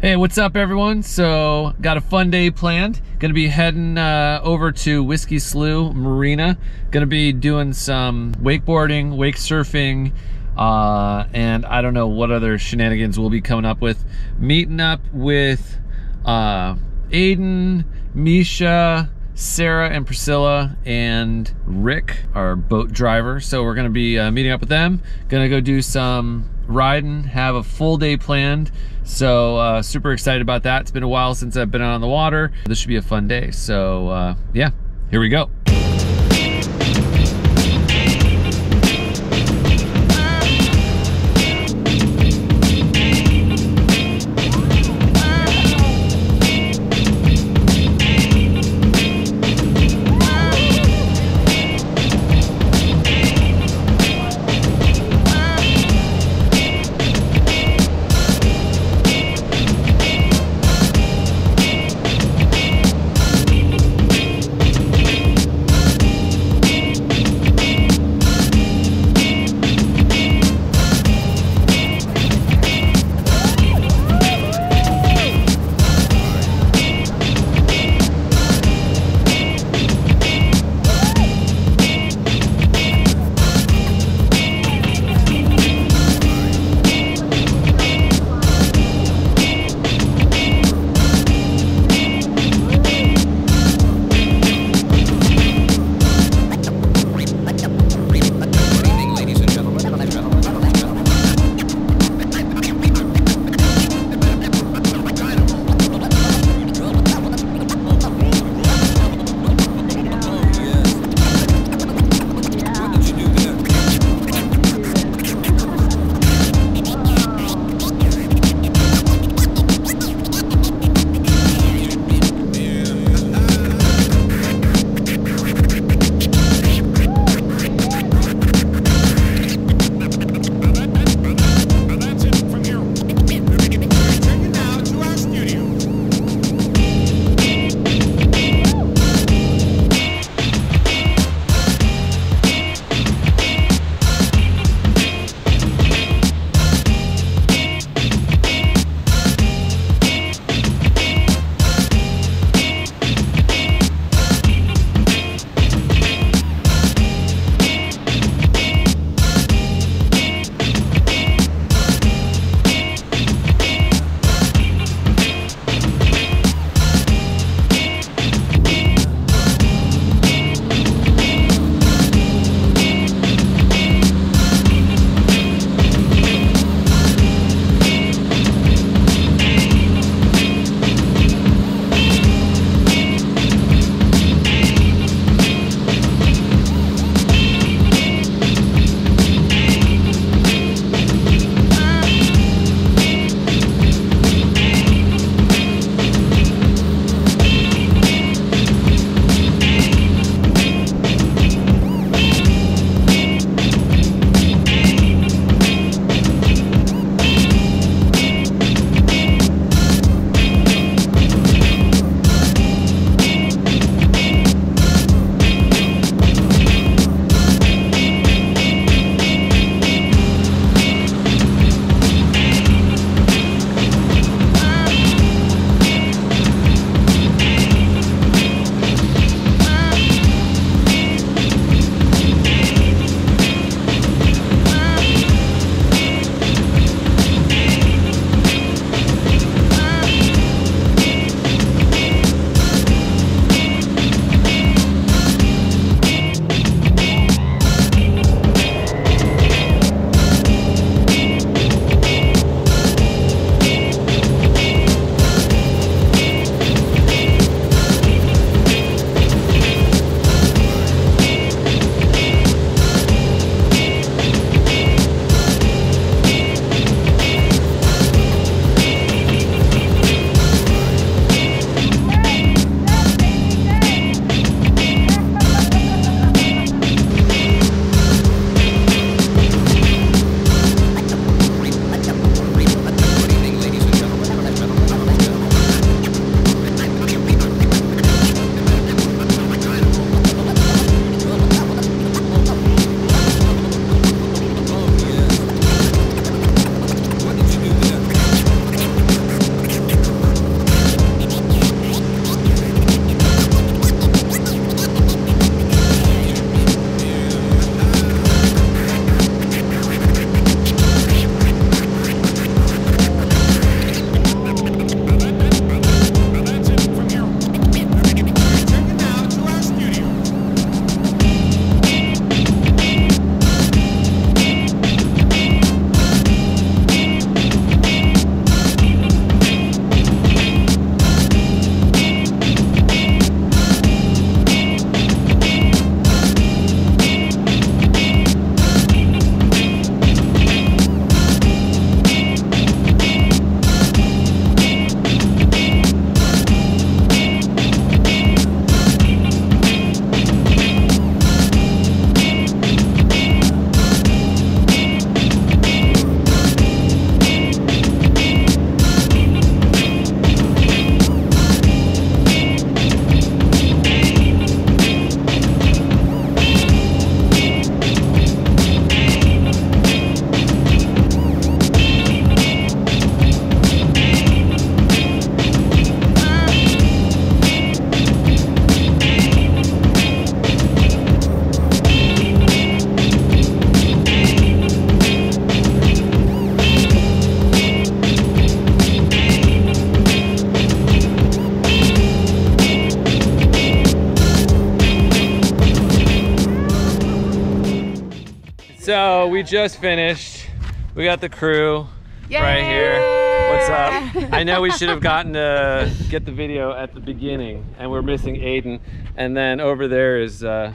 Hey, what's up everyone? So, got a fun day planned. Gonna be heading uh, over to Whiskey Slough Marina. Gonna be doing some wakeboarding, wake surfing, uh, and I don't know what other shenanigans we'll be coming up with. Meeting up with uh, Aidan, Misia, Sara and Priscilla and Rick, our boat driver. So we're gonna be uh, meeting up with them. Gonna go do some riding, have a full day planned. So uh, super excited about that. It's been a while since I've been on the water. This should be a fun day. So uh, yeah, here we go. So we just finished. We got the crew right here. What's up? I know we should have gotten to get the video at the beginning, and we're missing Aidan. And then over there is uh,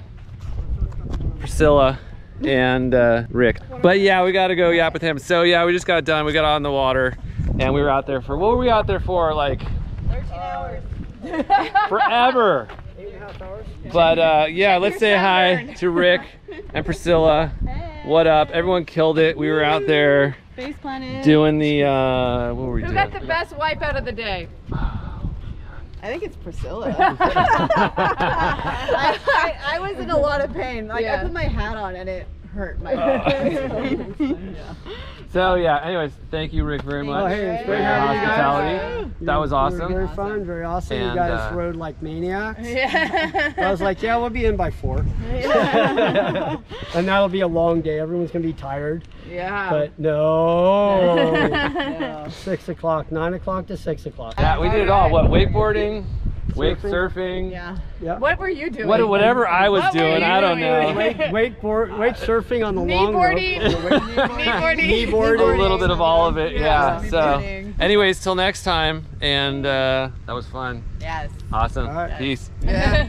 Priscilla and uh, Rick. But yeah, we got to go yap with him. So yeah, we just got done. We got on the water, and we were out there for what were we out there for? Like 13 hours. forever. But uh, yeah, let's say hi to Rick and Priscilla. What up? Everyone killed it. We were out there Face planet. doing the uh, what were we Who doing? got the best wipe out of the day? I think it's Priscilla. I, I, I was in a lot of pain. Like Yeah. I put my hat on and it hurt my So yeah. Anyways, thank you, Rick, very much Oh, hey, it's for great your having you hospitality. That was You were awesome. Very fun, very awesome. And, you guys uh, rode like maniacs. Yeah. I was like, yeah, we'll be in by four. and that'll be a long day. Everyone's gonna be tired. Yeah. But no. Six o'clock, nine o'clock to six o'clock. Yeah, we did it all. What wakeboarding, wake surfing, yeah. Yeah. what were you doing? what, whatever I was What doing. I don't doing? know. Wake, wakeboard, wake surfing on the Knee long boarding. rope. Kneeboarding. Kneeboarding. a little bit of all of it. Yeah. Yeah. So, Kneeboarding. anyways, till next time. And uh, that was fun. Yes. Awesome. All right. Peace. Yeah.